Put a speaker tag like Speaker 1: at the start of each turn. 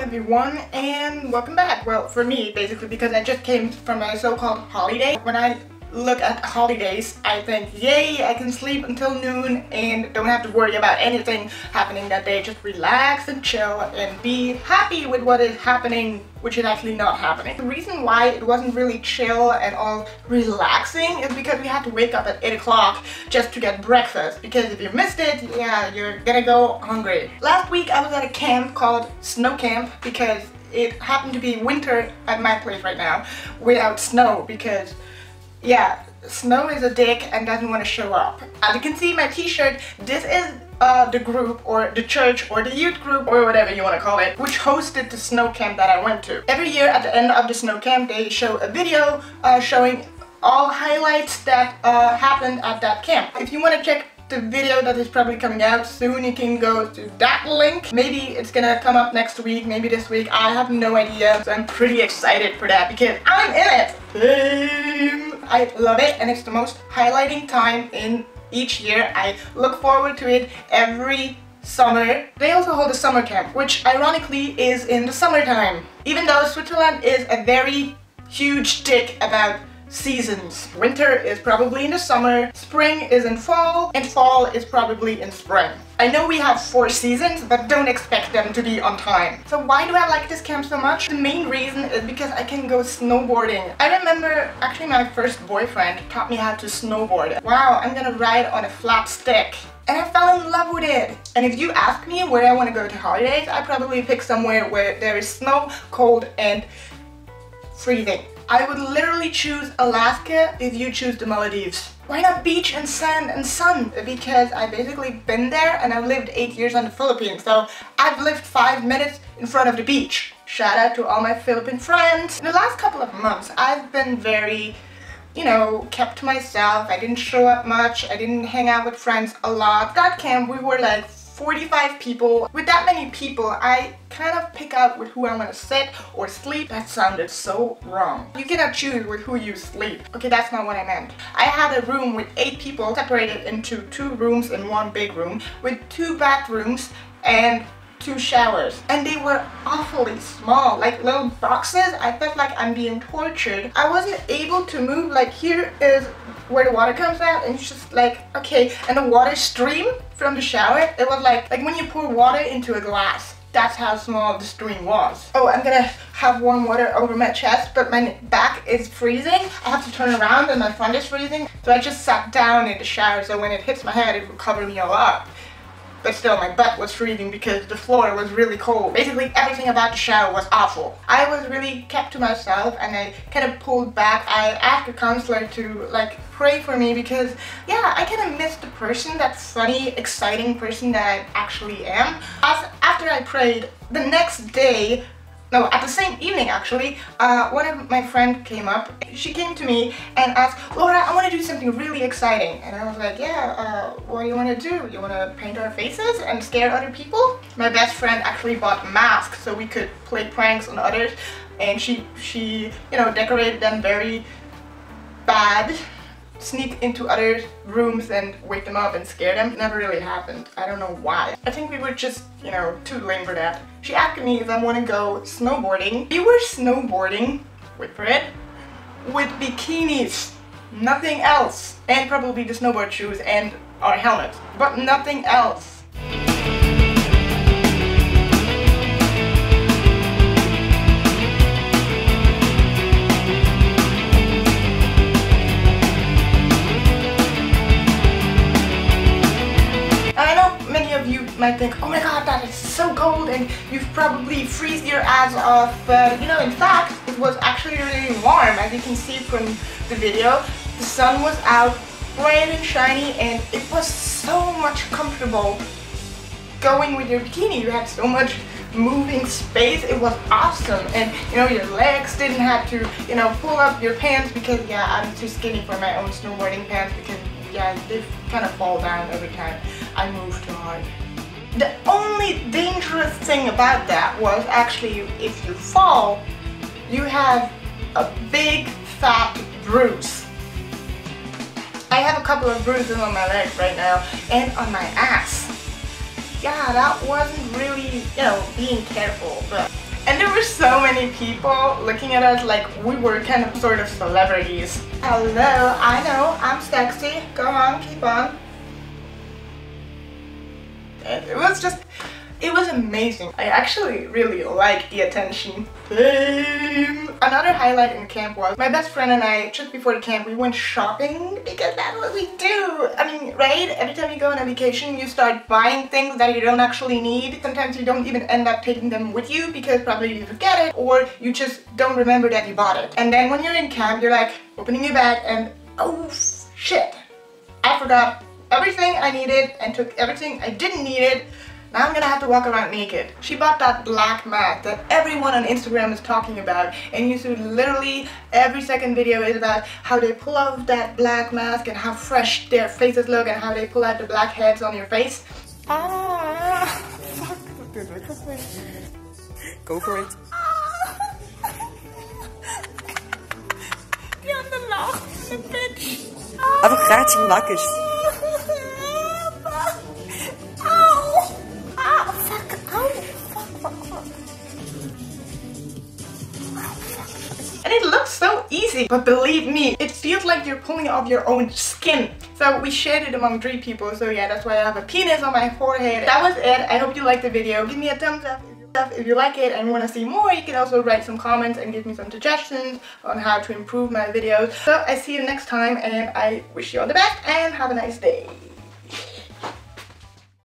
Speaker 1: everyone and welcome back. Well, for me, basically, because I just came from a so-called holiday. When I look at holidays, I think, yay, I can sleep until noon and don't have to worry about anything happening that day. Just relax and chill and be happy with what is happening, which is actually not happening. The reason why it wasn't really chill and all relaxing is because we had to wake up at 8 o'clock just to get breakfast. Because if you missed it, yeah, you're gonna go hungry. Last week I was at a camp called Snow Camp because it happened to be winter at my place right now without snow because yeah, Snow is a dick and doesn't want to show up. As you can see my t-shirt, this is uh, the group or the church or the youth group or whatever you want to call it, which hosted the snow camp that I went to. Every year at the end of the snow camp, they show a video uh, showing all highlights that uh, happened at that camp. If you want to check the video that is probably coming out soon, you can go to that link. Maybe it's gonna come up next week, maybe this week, I have no idea. So I'm pretty excited for that because I'm in it. Same. I love it and it's the most highlighting time in each year. I look forward to it every summer. They also hold a summer camp, which ironically is in the summertime. Even though Switzerland is a very huge dick about seasons. Winter is probably in the summer, spring is in fall, and fall is probably in spring. I know we have four seasons, but don't expect them to be on time. So why do I like this camp so much? The main reason is because I can go snowboarding. I remember actually my first boyfriend taught me how to snowboard. Wow, I'm gonna ride on a flat stick and I fell in love with it. And if you ask me where I want to go to holidays, I probably pick somewhere where there is snow, cold, and freezing. I would literally choose Alaska if you choose the Maldives. Why not beach and sand and sun? Because I've basically been there and I've lived eight years in the Philippines. So I've lived five minutes in front of the beach. Shout out to all my Philippine friends. In the last couple of months, I've been very you know, kept to myself. I didn't show up much. I didn't hang out with friends a lot. That camp, we were like 45 people. With that many people, I kind of pick out with who I want to sit or sleep. That sounded so wrong. You cannot choose with who you sleep. Okay, that's not what I meant. I had a room with eight people separated into two rooms in one big room with two bathrooms and two showers and they were awfully small like little boxes I felt like I'm being tortured I wasn't able to move like here is where the water comes out and it's just like okay and the water stream from the shower it was like like when you pour water into a glass that's how small the stream was. Oh, I'm gonna have warm water over my chest, but my back is freezing. I have to turn around and my front is freezing. So I just sat down in the shower so when it hits my head, it will cover me all up. But still, my butt was freezing because the floor was really cold. Basically, everything about the shower was awful. I was really kept to myself and I kind of pulled back. I asked a counselor to like pray for me because yeah, I kind of missed the person, that funny, exciting person that I actually am. As, after I prayed, the next day no, at the same evening actually, uh, one of my friend came up. She came to me and asked, Laura, I want to do something really exciting. And I was like, yeah, uh, what do you want to do? You want to paint our faces and scare other people? My best friend actually bought masks so we could play pranks on others. And she, she, you know, decorated them very bad sneak into other rooms and wake them up and scare them. never really happened. I don't know why. I think we were just, you know, too lame for that. She asked me if I want to go snowboarding. We were snowboarding, wait for it, with bikinis. Nothing else. And probably the snowboard shoes and our helmets. But nothing else. Might think, oh my god, that is so cold and you've probably freezed your ass off. But you know, in fact, it was actually really warm. As you can see from the video, the sun was out, bright and shiny, and it was so much comfortable going with your bikini. You had so much moving space. It was awesome. And you know, your legs didn't have to, you know, pull up your pants because yeah, I'm too skinny for my own snowboarding pants because yeah, they kind of fall down every time I move too hard. The only dangerous thing about that was actually if you fall, you have a big fat bruise. I have a couple of bruises on my legs right now and on my ass. Yeah, that wasn't really, you know, being careful, but And there were so many people looking at us like we were kind of sort of celebrities. Hello, I know, I'm sexy. Go on, keep on. It was just it was amazing. I actually really liked the attention. Another highlight in camp was my best friend and I, just before the camp, we went shopping because that's what we do. I mean, right? Every time you go on a vacation, you start buying things that you don't actually need. Sometimes you don't even end up taking them with you because probably you forget it or you just don't remember that you bought it. And then when you're in camp, you're like opening your bag and oh shit, I forgot everything I needed and took everything I didn't need it now I'm gonna have to walk around naked. She bought that black mask that everyone on Instagram is talking about and you see literally every second video is about how they pull off that black mask and how fresh their faces look and how they pull out the black heads on your face. Ah, fuck.
Speaker 2: Go for it.
Speaker 1: Aan de lach, bitch.
Speaker 2: Einfach ratchen nackig.
Speaker 1: And it looks so easy, but believe me, it feels like you're pulling off your own skin. So we shared it among three people, so yeah, that's why I have a penis on my forehead. That was it. I hope you liked the video. Give me a thumbs up if you like it and want to see more you can also write some comments and give me some suggestions on how to improve my videos so i see you next time and i wish you all the best and have a nice day